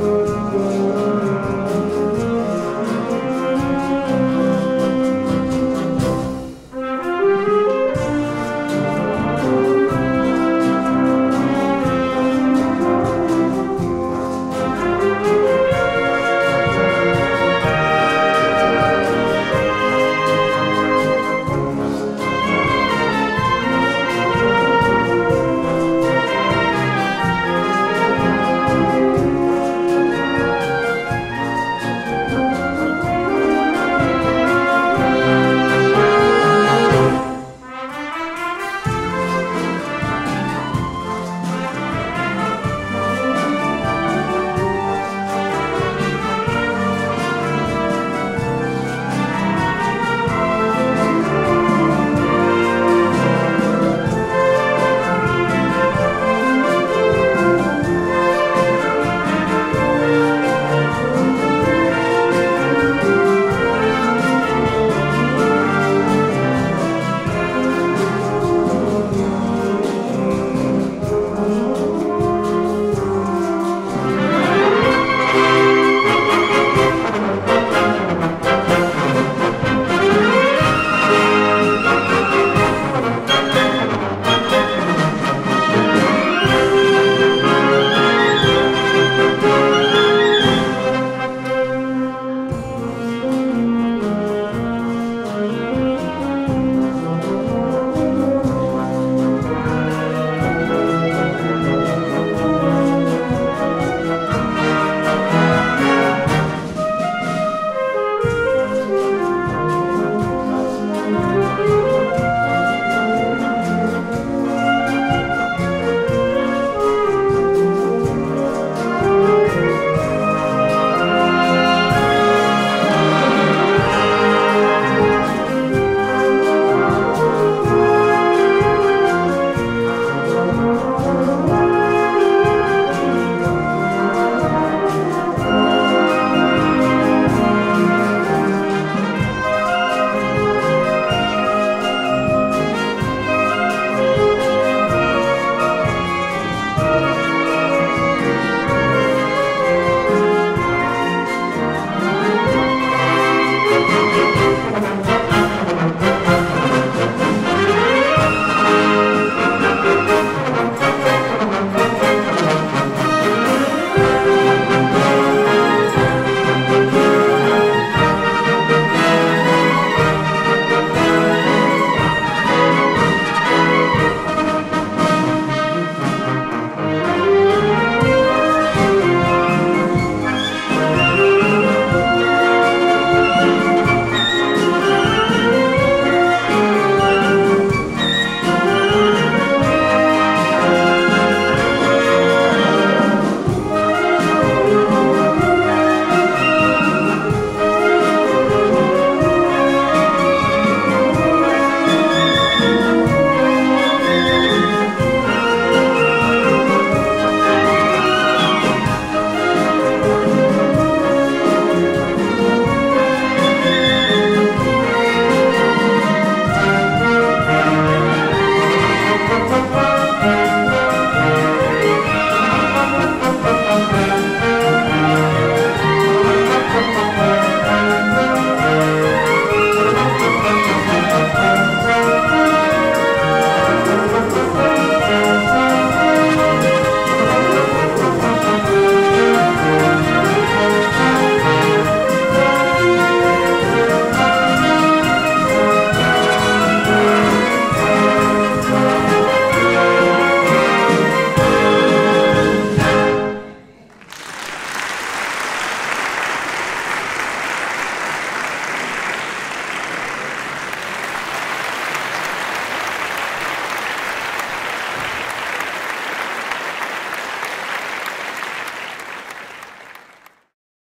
Lord.